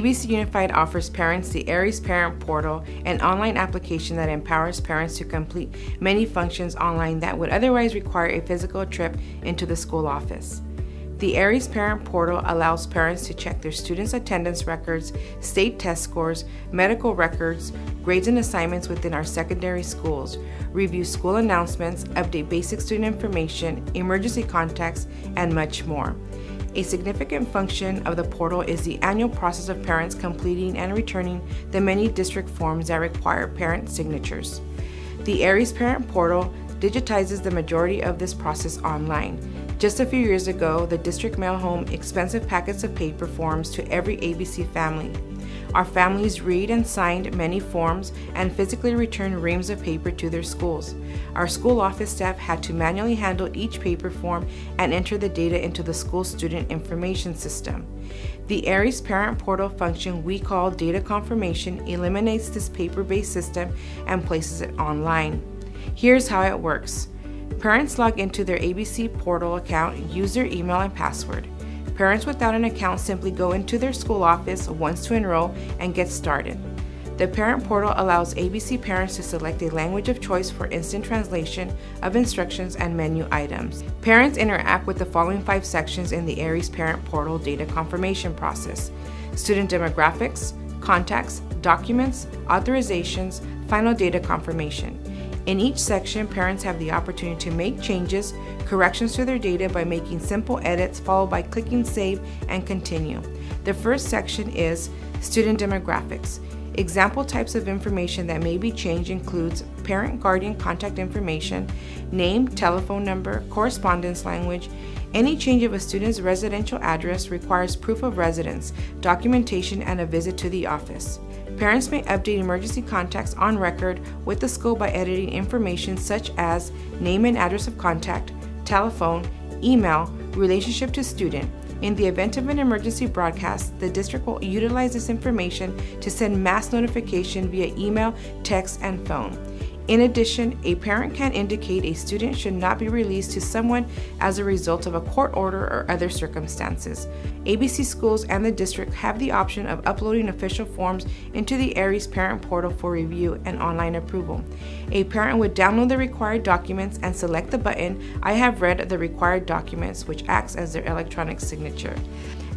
ABC Unified offers parents the Aeries Parent Portal, an online application that empowers parents to complete many functions online that would otherwise require a physical trip into the school office. The Aeries Parent Portal allows parents to check their students' attendance records, state test scores, medical records, grades and assignments within our secondary schools, review school announcements, update basic student information, emergency contacts, and much more. A significant function of the portal is the annual process of parents completing and returning the many district forms that require parent signatures. The Aeries Parent Portal digitizes the majority of this process online. Just a few years ago, the district mailed home expensive packets of paper forms to every ABC family. Our families read and signed many forms and physically returned reams of paper to their schools. Our school office staff had to manually handle each paper form and enter the data into the school student information system. The Aeries Parent Portal function we call data confirmation eliminates this paper-based system and places it online. Here's how it works. Parents log into their ABC portal account, use their email and password. Parents without an account simply go into their school office once to enroll and get started. The Parent Portal allows ABC parents to select a language of choice for instant translation of instructions and menu items. Parents interact with the following five sections in the Aeries Parent Portal data confirmation process student demographics, contacts, documents, authorizations, final data confirmation. In each section, parents have the opportunity to make changes, corrections to their data by making simple edits followed by clicking Save and Continue. The first section is Student Demographics. Example types of information that may be changed includes parent guardian contact information, name, telephone number, correspondence language. Any change of a student's residential address requires proof of residence, documentation, and a visit to the office. Parents may update emergency contacts on record with the school by editing information such as name and address of contact, telephone, email, relationship to student. In the event of an emergency broadcast, the district will utilize this information to send mass notification via email, text, and phone. In addition, a parent can indicate a student should not be released to someone as a result of a court order or other circumstances. ABC schools and the district have the option of uploading official forms into the Aeries Parent Portal for review and online approval. A parent would download the required documents and select the button I have read the required documents, which acts as their electronic signature.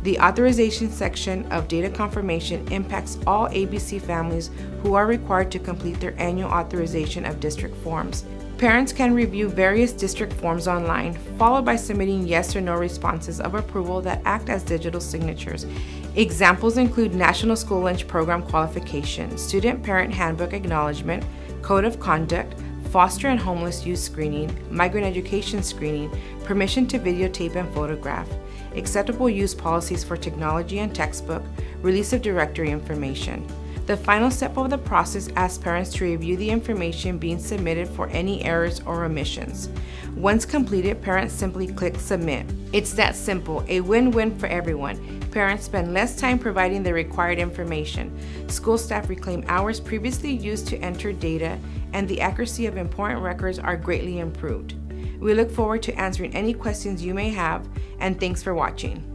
The authorization section of data confirmation impacts all ABC families who are required to complete their annual authorization of district forms. Parents can review various district forms online, followed by submitting yes or no responses of approval that act as digital signatures. Examples include National School Lunch Program qualification, Student Parent Handbook acknowledgement, Code of Conduct, foster and homeless youth screening, migrant education screening, permission to videotape and photograph, acceptable use policies for technology and textbook, release of directory information. The final step of the process asks parents to review the information being submitted for any errors or omissions. Once completed, parents simply click Submit. It's that simple, a win-win for everyone. Parents spend less time providing the required information. School staff reclaim hours previously used to enter data, and the accuracy of important records are greatly improved. We look forward to answering any questions you may have, and thanks for watching.